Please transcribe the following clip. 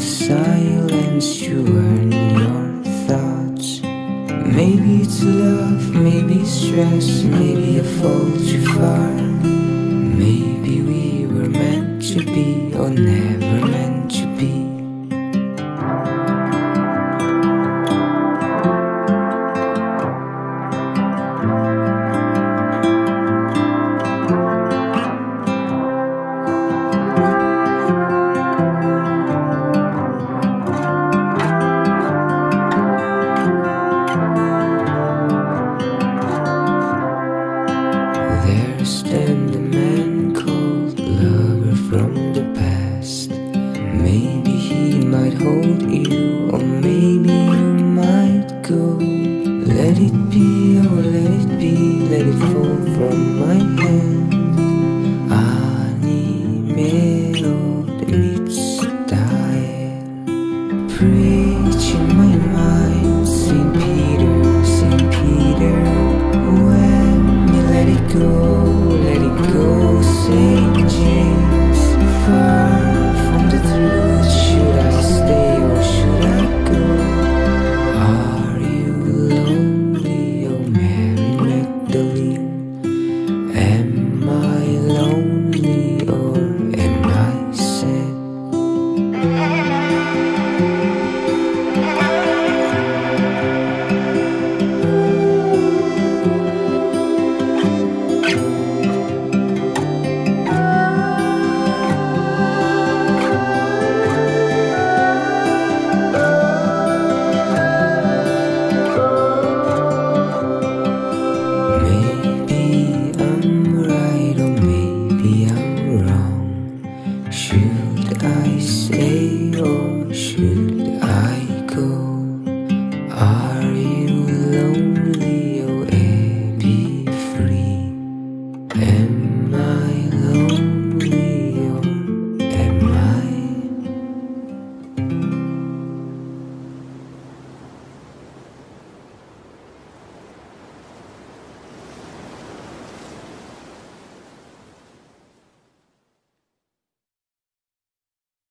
silence you earn your thoughts. Maybe it's love, maybe stress, maybe I fall too far. Stand a man called lover from the past. Maybe he might hold you, or maybe you might go. Let it be, oh let it be, let it fall from my hand. Animero de mitt style. My